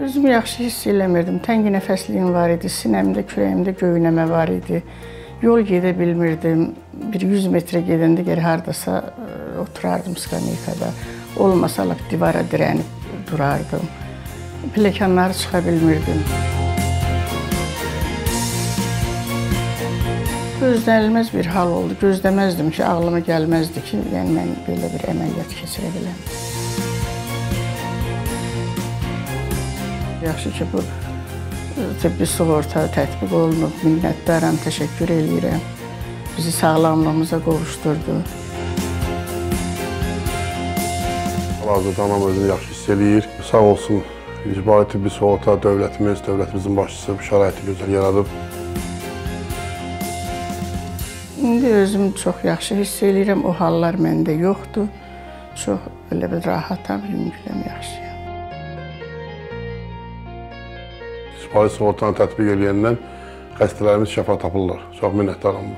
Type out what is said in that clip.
Özümü yaxşı hiss eləmirdim. Təngi nəfəsliyim var idi, sinəmdə, kürəyimdə göynəmə var idi. Yol gedə bilmirdim. Bir 100 metrə gedəndə geri hardasa oturardım skameykada. Olmasa lap divara dirənib durardım. Pilləkənləri çıxa bilmirdim. Gözlənilməz bir hal oldu. Gözləməzdim ki, ağlıma gəlməzdi ki, yəni mən belə bir əməliyyat keçirə biləm. Yaxşı ki, bu e, tibbi sığorta tətbiq olunub. Minnətdaram, təşəkkür eləyirəm. Bizi sağlamlığımıza qovuşdurdu. Hal-hazırda anam özünü yaxşı hiss eləyir. Sağ olsun İcbari Tibbi Sığorta dövlətimiz, dövlətimizin başçısı bu şəraiti gözəl yaradıb. İndi özüm çox yaxşı hiss eləyirəm. O hallar məndə yoxdur. Çox elə bir rahatam, yüngüləm, yaxşıyam. İcbari sığortanı tətbiq eləyəndən xəstələrimiz şəfa tapırlar. Çox minnətdaram.